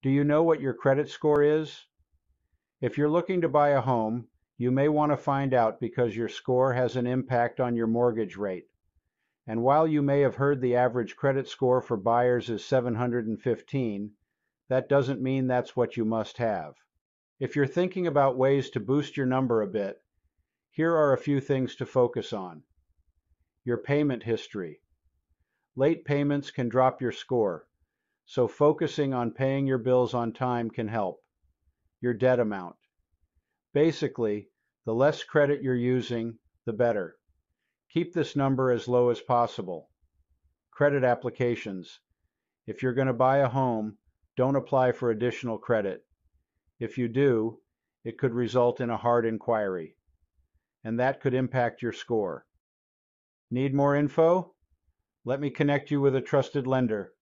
Do you know what your credit score is? If you're looking to buy a home, you may want to find out because your score has an impact on your mortgage rate. And while you may have heard the average credit score for buyers is 715, that doesn't mean that's what you must have. If you're thinking about ways to boost your number a bit, here are a few things to focus on. Your payment history. Late payments can drop your score, so focusing on paying your bills on time can help. Your debt amount. Basically, the less credit you're using, the better. Keep this number as low as possible. Credit applications. If you're going to buy a home, don't apply for additional credit. If you do, it could result in a hard inquiry, and that could impact your score. Need more info? Let me connect you with a trusted lender.